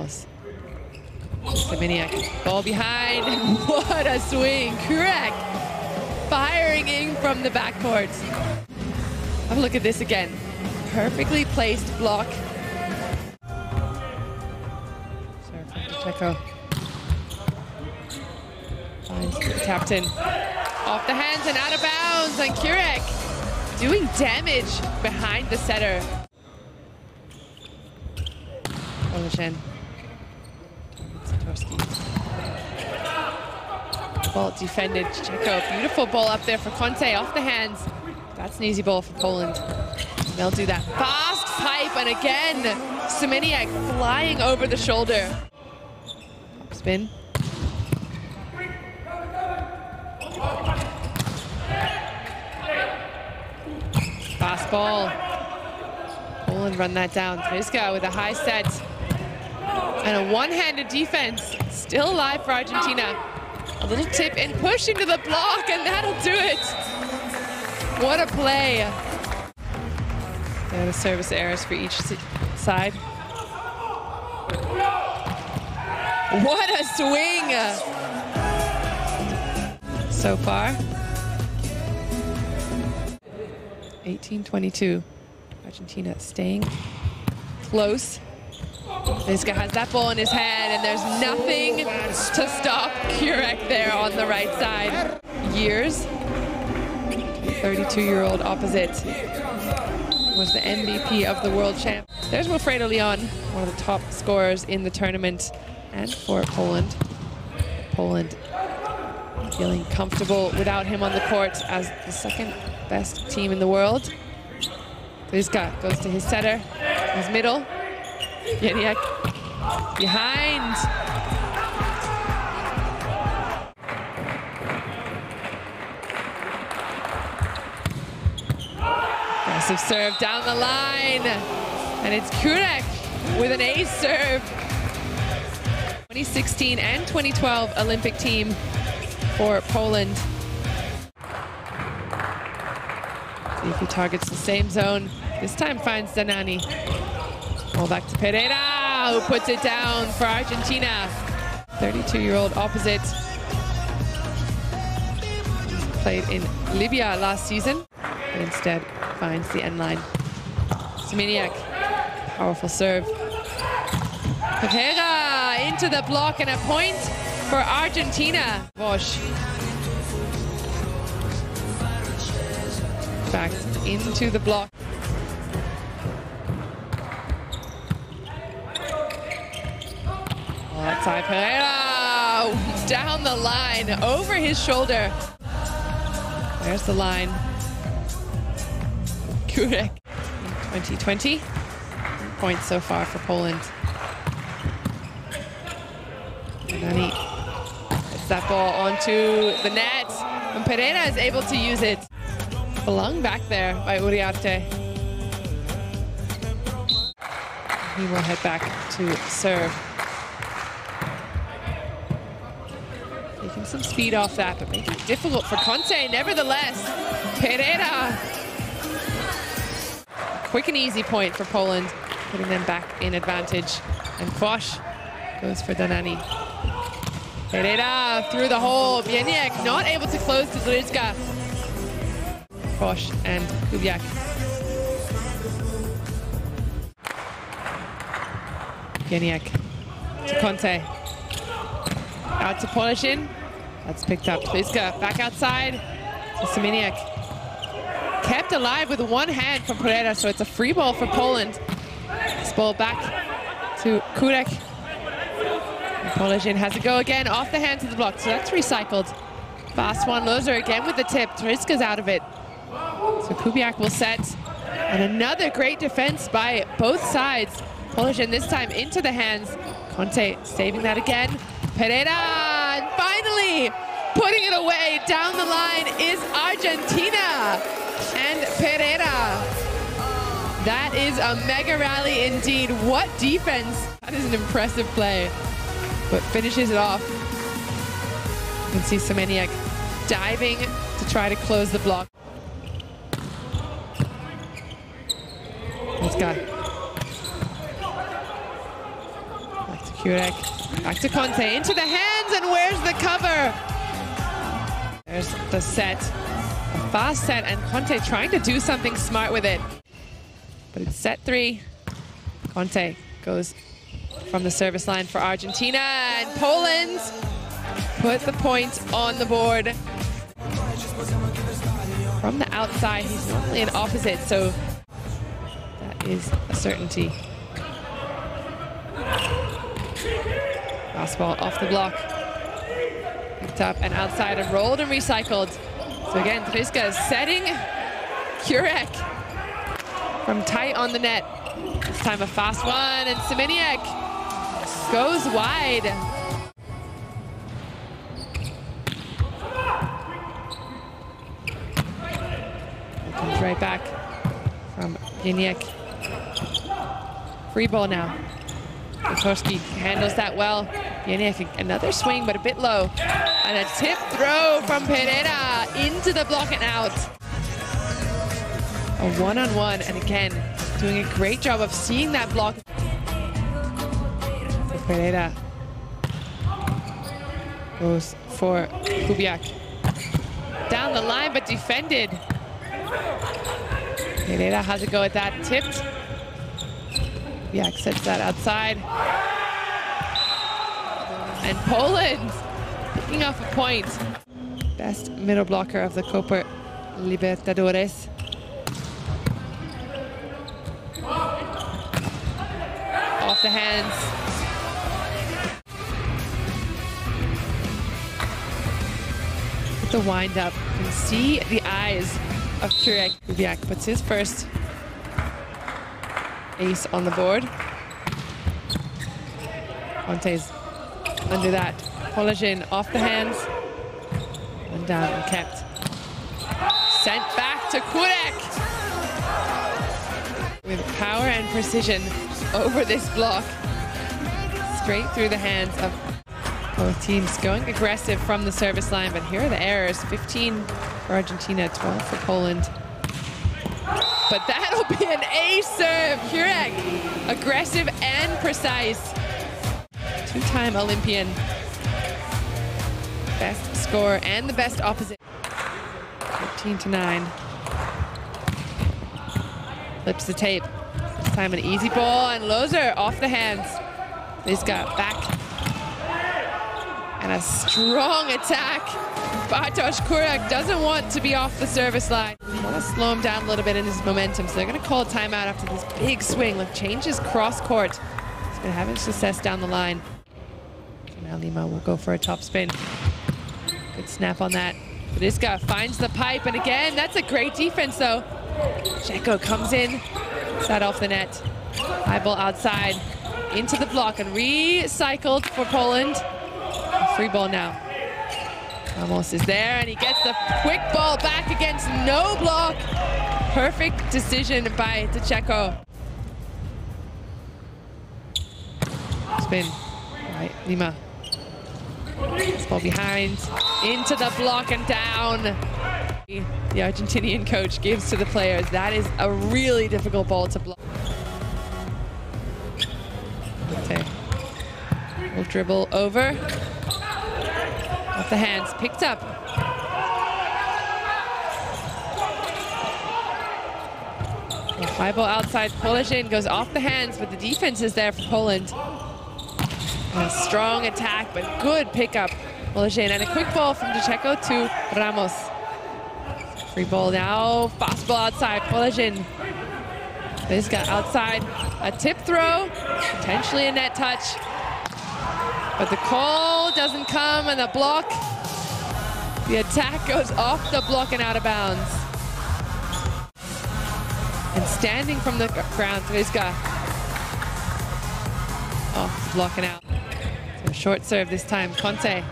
Ramos. Semeniuk, ball behind. What a swing. Kurek firing in from the backcourt. Have a look at this again. Perfectly placed block. Serve from Pacheco. Finds the captain. Off the hands and out of bounds. And Kurek doing damage behind the setter. Olashen. Ball defended. Checo, beautiful ball up there for Conte off the hands. That's an easy ball for Poland. They'll do that fast pipe, and again, Semeniuk flying over the shoulder. Spin. Fast ball. Poland run that down. Drzyzga with a high set. And a one-handed defense. Still alive for Argentina. A little tip and push into the block, and that'll do it. What a play. There are service errors for each side. What a swing! So far. 18-22. Argentina staying close. This guy has that ball in his hand, and there's nothing to stop Kurek there on the right side. Years. 32-year-old opposite was the MVP of the world champ. There's Wilfredo Leon, one of the top scorers in the tournament and for Poland. Poland feeling comfortable without him on the court as the second best team in the world. Drzyzga goes to his setter, his middle. Behind. Aggressive serve down the line. And it's Kurek with an ace serve. 2016 and 2012 Olympic team for Poland. See if he targets the same zone. This time finds Danani. Ball back to Pereyra, who puts it down for Argentina. 32-year-old opposite. Played in Libya last season, but instead finds the end line. Semeniuk, powerful serve. Pereyra into the block and a point for Argentina. Bosch. Back into the block. Pereyra, down the line, over his shoulder. There's the line. Kurek, 2020. Points so far for Poland. Nani gets that ball onto the net, and Pereyra is able to use it. Flung back there by Uriarte. He will head back to serve. Taking some speed off that, but making it difficult for Conte. Nevertheless, Pereyra. Quick and easy point for Poland, putting them back in advantage. And Foch goes for Danani. Pereyra through the hole. Bieniek not able to close to Zlitska. Foch and Kubiak. Bieniek to Conte. Out to Poglajen. That's picked up. Drzyzga back outside to Semeniuk. Kept alive with one hand from Pereyra, so it's a free ball for Poland. This ball back to Kurek. Poglajen has to go again off the hands of the block, so that's recycled. Fast one, Loser again with the tip. Drzyzga's out of it. So Kubiak will set. And another great defense by both sides. Poglajen this time into the hands. Conte saving that again. Pereyra, and finally putting it away down the line is Argentina and Pereyra. That is a mega rally indeed. What defense. That is an impressive play but finishes it off. You can see Semeniuk diving to try to close the block. This guy. Back to Kurek back to Conte, into the hands, and where's the cover? There's the set, a fast set, and Conte trying to do something smart with it. But it's set three. Conte goes from the service line for Argentina, and Poland put the point on the board. From the outside, he's normally an opposite, so that is a certainty. Fastball off the block. Picked up and outside and rolled and recycled. So again, Drzyzga setting Kurek from tight on the net. This time a fast one and Semeniuk goes wide. Comes right back from Bieniek. Free ball now. Zatorski handles that well. Bieniek, another swing, but a bit low. And a tip throw from Pereyra into the block and out. A one-on-one, -on -one, and again, doing a great job of seeing that block. Pereyra goes for Kubiak. Down the line, but defended. Pereyra has a go at that, tipped. Kubiak sets that outside. And Poland picking off a point. Best middle blocker of the Copa Libertadores. Off the hands. With the wind up, you can see the eyes of Kurek. Kubiak puts his first ace on the board. Conte's under that. Poglajen off the hands. And down and kept. Sent back to Kurek. With power and precision over this block. Straight through the hands of both teams. Going aggressive from the service line, but here are the errors. 15 for Argentina, 12 for Poland. But that'll be an ace serve. Kurek, aggressive and precise. Two-time Olympian. Best score and the best opposite. 13 to 9. Flips the tape. Time an easy ball and Loser off the hands. This got back. And a strong attack. Bartosz Kurek doesn't want to be off the service line. Want to slow him down a little bit in his momentum. So they're going to call a timeout after this big swing. Look, changes cross court. He's been having success down the line. Now Lima will go for a top spin. Good snap on that. Drzyzga finds the pipe, and again, that's a great defense, though. Checo comes in, that off the net. High ball outside, into the block, and recycled for Poland. Free ball now. Ramos is there, and he gets the quick ball back against no block. Perfect decision by De Cecco. Spin. All right, Lima this ball behind, into the block and down. The Argentinian coach gives to the players. That is a really difficult ball to block. Okay. We'll dribble over. Off the hands, picked up. High ball outside, Poglajen goes off the hands, but the defense is there for Poland. A strong attack, but good pickup. Poglajen and a quick ball from De Cecco to Ramos. Free ball now, fast ball outside, Poglajen. This got outside, a tip throw, potentially a net touch. But the call doesn't come and the block, the attack goes off the block and out of bounds. And standing from the ground, Drzyzga. Oh, blocking out. So short serve this time, Conte.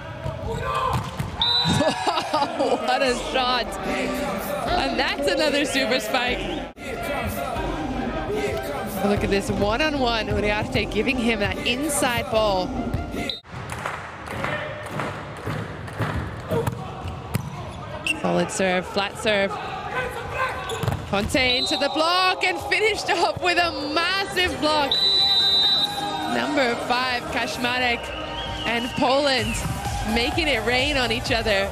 what a shot. And that's another super spike. Look at this one-on-one, -on -one, Uriarte giving him that inside ball. Solid serve, flat serve. Conte into the block and finished off with a massive block. number five, Kaczmarek, and Poland making it rain on each other.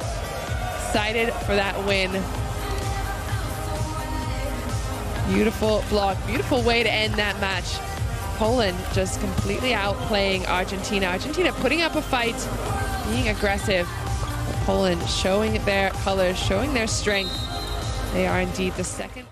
Excited for that win. Beautiful block, beautiful way to end that match. Poland just completely outplaying Argentina. Argentina putting up a fight, being aggressive. Poland showing their colors, showing their strength. They are indeed the second.